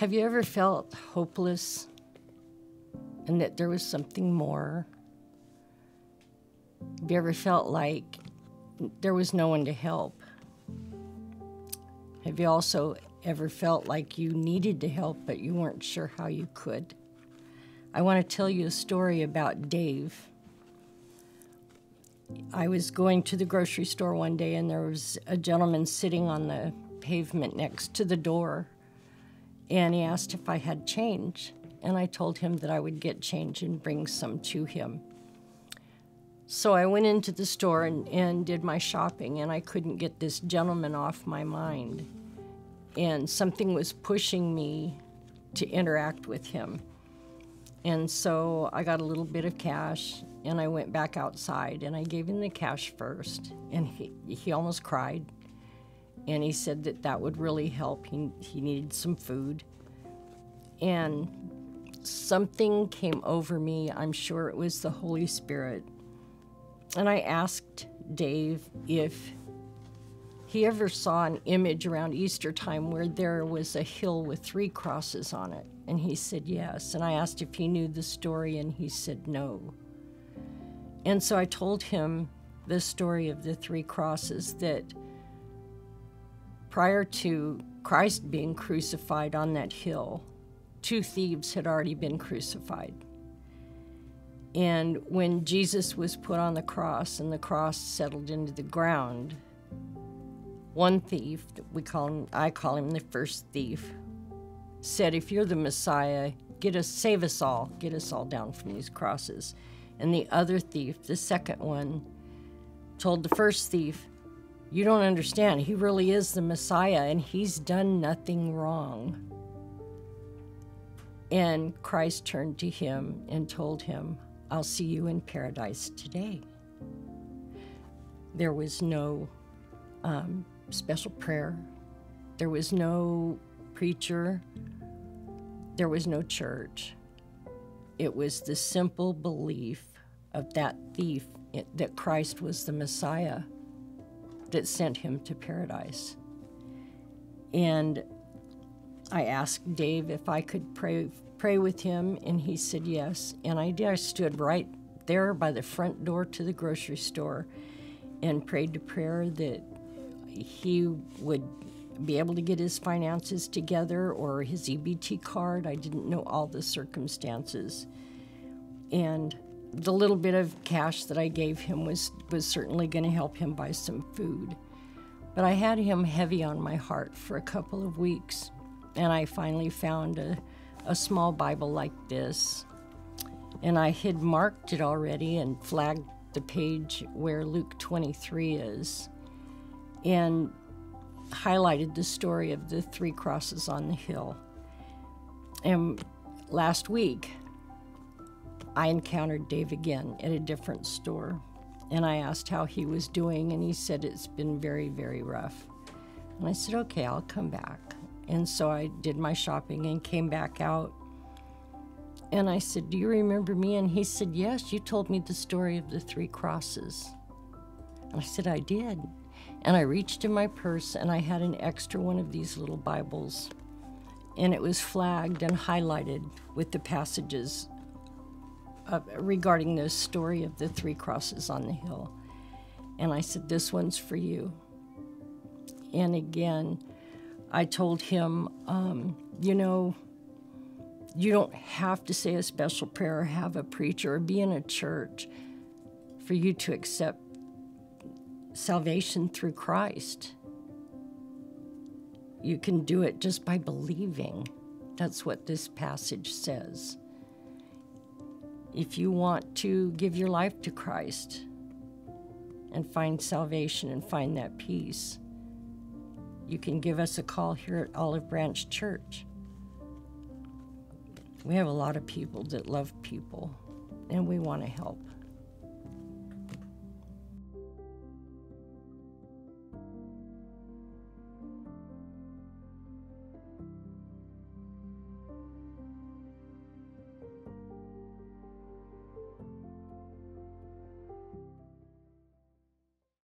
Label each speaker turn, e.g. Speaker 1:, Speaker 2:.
Speaker 1: Have you ever felt hopeless and that there was something more? Have you ever felt like there was no one to help? Have you also ever felt like you needed to help but you weren't sure how you could? I want to tell you a story about Dave. I was going to the grocery store one day and there was a gentleman sitting on the pavement next to the door and he asked if I had change. And I told him that I would get change and bring some to him. So I went into the store and, and did my shopping, and I couldn't get this gentleman off my mind. And something was pushing me to interact with him. And so I got a little bit of cash and I went back outside and I gave him the cash first. And he, he almost cried. And he said that that would really help. He, he needed some food. And something came over me. I'm sure it was the Holy Spirit. And I asked Dave if he ever saw an image around Easter time where there was a hill with three crosses on it. And he said yes. And I asked if he knew the story, and he said no. And so I told him the story of the three crosses that prior to Christ being crucified on that hill, two thieves had already been crucified. And when Jesus was put on the cross and the cross settled into the ground, one thief, we call him, I call him the first thief, said, If you're the Messiah, get us, save us all, get us all down from these crosses. And the other thief, the second one, told the first thief, You don't understand. He really is the Messiah and he's done nothing wrong. And Christ turned to him and told him, I'll see you in paradise today. There was no um, special prayer, there was no preacher, there was no church. It was the simple belief of that thief that Christ was the Messiah that sent him to paradise. And I asked Dave if I could pray pray with him, and he said yes. And I did. I stood right there by the front door to the grocery store and prayed to prayer that he would be able to get his finances together or his EBT card. I didn't know all the circumstances. And the little bit of cash that I gave him was, was certainly going to help him buy some food. But I had him heavy on my heart for a couple of weeks, and I finally found a, a small Bible like this. And I had marked it already and flagged the page where Luke 23 is, and highlighted the story of the three crosses on the hill. And last week, I encountered Dave again at a different store. And I asked how he was doing, and he said it's been very, very rough. And I said, okay, I'll come back. And so I did my shopping and came back out. And I said, Do you remember me? And he said, Yes, you told me the story of the three crosses. And I said, I did. And I reached in my purse and I had an extra one of these little Bibles. And it was flagged and highlighted with the passages uh, regarding the story of the three crosses on the hill. And I said, This one's for you. And again, I told him, um, You know, you don't have to say a special prayer or have a preacher or be in a church for you to accept salvation through Christ. You can do it just by believing. That's what this passage says if you want to give your life to Christ and find salvation and find that peace, you can give us a call here at Olive Branch Church. We have a lot of people that love people, and we want to help.